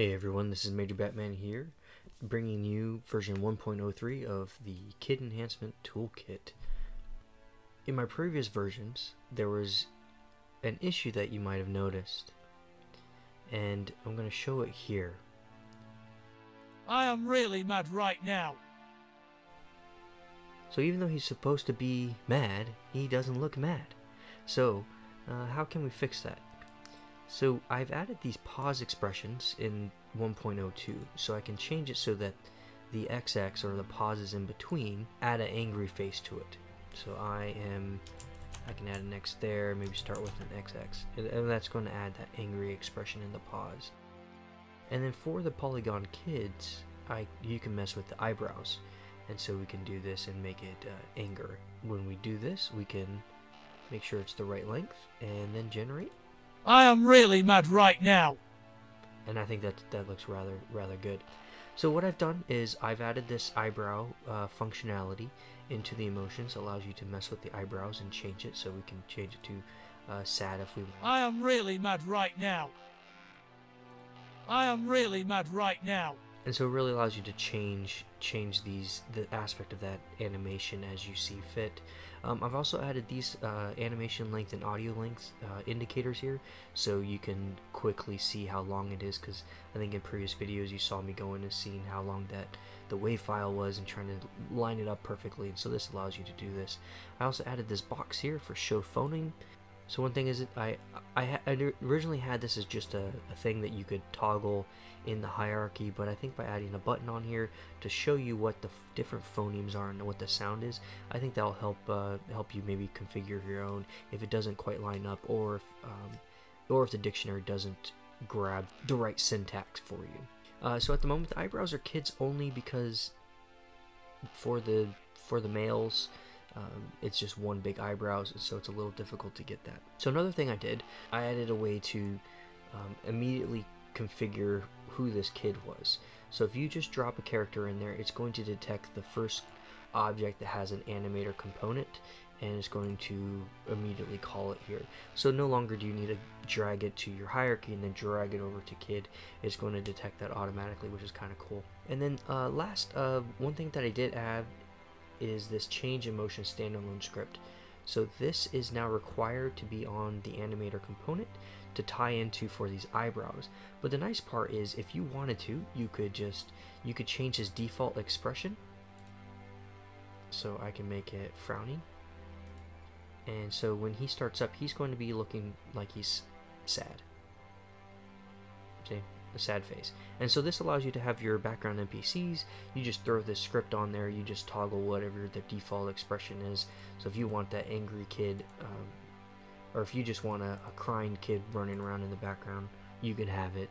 Hey everyone, this is Major Batman here, bringing you version 1.03 of the Kid Enhancement Toolkit. In my previous versions, there was an issue that you might have noticed, and I'm going to show it here. I am really mad right now. So even though he's supposed to be mad, he doesn't look mad. So, uh, how can we fix that? So I've added these pause expressions in 1.02 so I can change it so that the XX or the pauses in between add an angry face to it. So I am, I can add an X there, maybe start with an XX, and that's going to add that angry expression in the pause. And then for the polygon kids, I you can mess with the eyebrows, and so we can do this and make it uh, anger. When we do this, we can make sure it's the right length, and then generate I am really mad right now. And I think that that looks rather rather good. So what I've done is I've added this eyebrow uh, functionality into the emotions. Allows you to mess with the eyebrows and change it. So we can change it to uh, sad if we want. I am really mad right now. I am really mad right now and so it really allows you to change change these the aspect of that animation as you see fit. Um, I've also added these uh, animation length and audio length uh, indicators here. So you can quickly see how long it is because I think in previous videos you saw me going and seeing how long that the WAV file was and trying to line it up perfectly. And so this allows you to do this. I also added this box here for show phoneme so one thing is, I, I, I originally had this as just a, a thing that you could toggle in the hierarchy, but I think by adding a button on here to show you what the different phonemes are and what the sound is, I think that'll help uh, help you maybe configure your own if it doesn't quite line up, or if, um, or if the dictionary doesn't grab the right syntax for you. Uh, so at the moment, the eyebrows are kids only because for the for the males um, it's just one big eyebrows, so it's a little difficult to get that. So another thing I did, I added a way to um, immediately configure who this kid was. So if you just drop a character in there, it's going to detect the first object that has an animator component and it's going to immediately call it here. So no longer do you need to drag it to your hierarchy and then drag it over to kid. It's going to detect that automatically, which is kind of cool. And then uh, last, uh, one thing that I did add is this change emotion standalone script. So this is now required to be on the animator component to tie into for these eyebrows. But the nice part is if you wanted to, you could just, you could change his default expression. So I can make it frowning. And so when he starts up, he's going to be looking like he's sad. See? A sad face. And so this allows you to have your background NPCs. You just throw this script on there. You just toggle whatever the default expression is. So if you want that angry kid, um, or if you just want a, a crying kid running around in the background, you can have it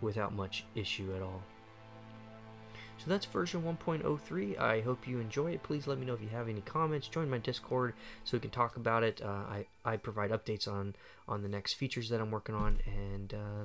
without much issue at all. So that's version 1.03. I hope you enjoy it. Please let me know if you have any comments. Join my Discord so we can talk about it. Uh, I, I provide updates on, on the next features that I'm working on. And uh,